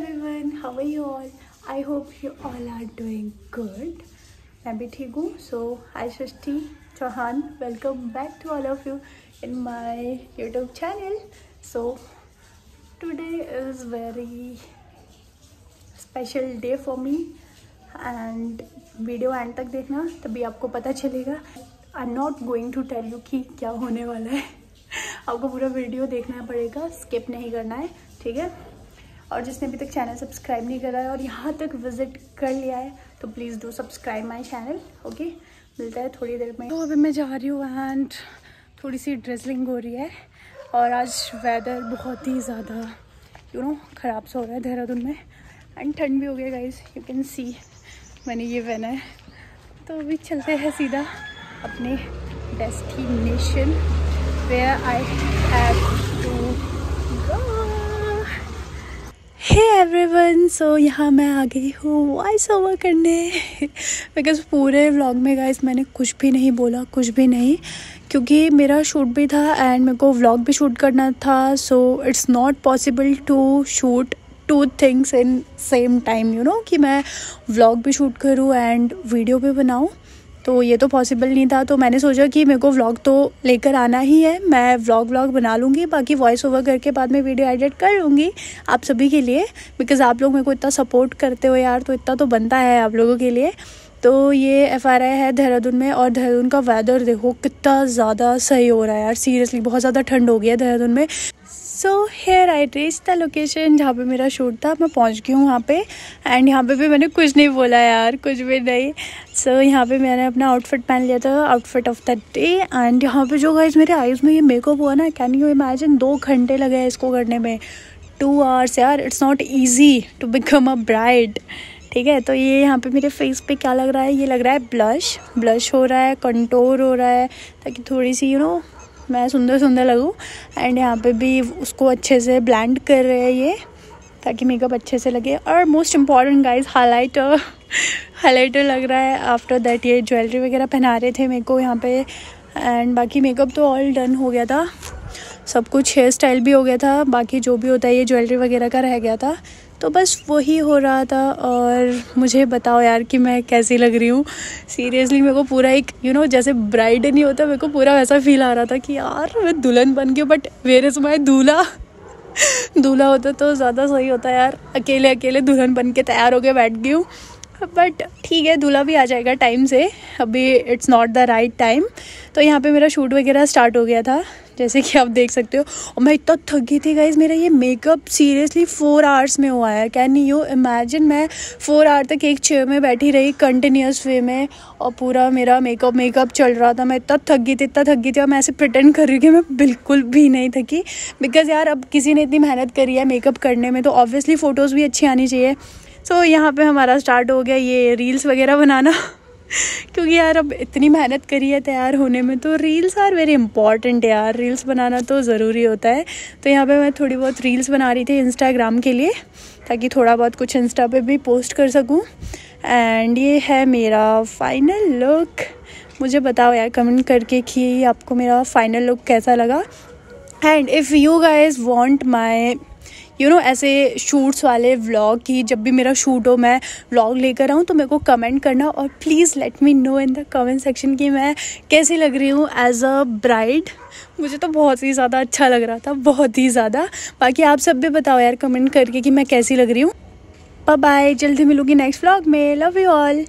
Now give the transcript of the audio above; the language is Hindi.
everyone, how are you all? I hope you all are doing good. मैं भी ठीक हूँ. So I Srishti Chauhan welcome back to all of you in my YouTube channel so today is very special day for me and video end तक देखना तभी आपको पता चलेगा. I am not going to tell you कि क्या होने वाला है. आपको पूरा वीडियो देखना पड़ेगा. स्किप नहीं करना है. ठीक है? और जिसने अभी तक चैनल सब्सक्राइब नहीं करा है और यहाँ तक विज़िट कर लिया है तो please do subscribe my channel okay मिलता है थोड़ी देर में। तो अभी मैं जा रही हूँ एंड थोड़ी सी ड्रेसलिंग हो रही है और आज वेदर बहुत ही ज़्यादा यू नो ख़राब सा हो रहा है देहरादून में। एंड ठंड भी हो गया गाइज़ यू कैन सी मैंने ये पहना है। तो अभी चलते हैं सीधा अपने destination where I have to everyone so यहाँ मैं आ गई हूँ वॉइस ओवर करने? बिकॉज़ पूरे व्लॉग में गाइस मैंने कुछ भी नहीं बोला, कुछ भी नहीं, क्योंकि मेरा शूट भी था एंड मेरे को व्लॉग भी शूट करना था so it's not possible to shoot two things in same time you know कि मैं व्लॉग भी शूट करूँ एंड वीडियो भी बनाऊँ। तो ये तो पॉसिबल नहीं था। तो मैंने सोचा कि मेरे को व्लॉग तो लेकर आना ही है। मैं व्लॉग व्लॉग बना लूँगी, बाकी वॉइस ओवर करके बाद में वीडियो एडिट कर लूँगी आप सभी के लिए। बिकॉज़ आप लोग मेरे को इतना सपोर्ट करते हो यार तो इतना तो बनता है आप लोगों के लिए। तो ये एफ़ आर आई है देहरादून में और देहरादून का वेदर देखो कितना ज़्यादा सही हो रहा है यार सीरियसली बहुत ज़्यादा ठंड हो गया है देहरादून में। So here I reach the location जहाँ पे मेरा शूट था मैं पहुँच गई हूँ वहाँ पे। एंड यहाँ पे भी मैंने कुछ नहीं बोला यार कुछ भी नहीं। सो so, यहाँ पे मैंने अपना आउटफिट पहन लिया था outfit of the day and यहाँ पे जो गाइज़ मेरे आईज़ में ये मेकअप हुआ ना कैन यू इमेजिन दो घंटे लगे इसको करने में? टू आवर्स यार it's not easy to become a bride ठीक है? तो ये यहाँ पे मेरे फेस पे क्या लग रहा है? ये लग रहा है ब्लश ब्लश हो रहा है कंटोर हो रहा है, ताकि थोड़ी सी यू नो मैं सुंदर सुंदर लगूँ। एंड यहाँ पे भी उसको अच्छे से ब्लेंड कर रहे हैं ये, ताकि मेकअप अच्छे से लगे। और most important guys highlighter highlighter लग रहा है आफ्टर दैट ये ज्वेलरी वगैरह पहना रहे थे मेरे को यहाँ पे। एंड बाकी मेकअप तो ऑल डन हो गया था। सब कुछ हेयर स्टाइल भी हो गया था। बाकी जो भी होता है ये ज्वेलरी वगैरह का रह गया था। तो बस वही हो रहा था और मुझे बताओ यार कि मैं कैसी लग रही हूँ। सीरियसली मेरे को पूरा एक यू you नो know, जैसे ब्राइड नहीं होता मेरे को पूरा वैसा फील आ रहा था कि यार मैं दुल्हन बन गई बट वेर इज़ माई दूल्हा? दूल्हा होता तो ज़्यादा सही होता यार। अकेले अकेले दुल्हन बन के तैयार होके बैठ गई हूँ। बट ठीक है दूल्हा भी आ जाएगा टाइम से। अभी it's not the right time तो यहाँ पे मेरा शूट वगैरह स्टार्ट हो गया था। जैसे कि आप देख सकते हो। और मैं इतना थक गई थी गाइज़ मेरा ये मेकअप सीरियसली फोर आवर्स में हुआ है। कैन यू इमेजिन मैं फोर आवर तक एक चेयर में बैठी रही कंटिन्यूस वे में और पूरा मेरा मेकअप मेकअप चल रहा था। मैं इतना थक गई थी इतना थक गई थी और मैं ऐसे प्रटेंड कर रही कि मैं बिल्कुल भी नहीं थकी। बिकॉज़ यार अब किसी ने इतनी मेहनत करी है मेकअप करने में तो ऑब्वियसली फ़ोटोज़ भी अच्छी आनी चाहिए। सो so, यहाँ पे हमारा स्टार्ट हो गया ये रील्स वगैरह बनाना। क्योंकि यार अब इतनी मेहनत करी है तैयार होने में तो रील्स आर वेरी इंपॉर्टेंट यार। रील्स बनाना तो ज़रूरी होता है। तो यहाँ पे मैं थोड़ी बहुत रील्स बना रही थी इंस्टाग्राम के लिए, ताकि थोड़ा बहुत कुछ इंस्टा पे भी पोस्ट कर सकूँ। एंड ये है मेरा फाइनल लुक मुझे बताओ यार कमेंट करके कि आपको मेरा फाइनल लुक कैसा लगा। And if you guys want my you you know know, ऐसे शूट्स वाले व्लॉग की जब भी मेरा शूट हो मैं व्लॉग लेकर आऊँ तो मेरे को कमेंट करना और please let me know in the comment section कि मैं कैसी लग रही हूँ एज अ ब्राइड मुझे तो बहुत ही ज़्यादा अच्छा लग रहा था बहुत ही ज़्यादा। बाकी आप सब भी बताओ यार कमेंट करके कि मैं कैसी लग रही हूँ। बाय जल्दी मिलूँगी नेक्स्ट व्लॉग में। Love you all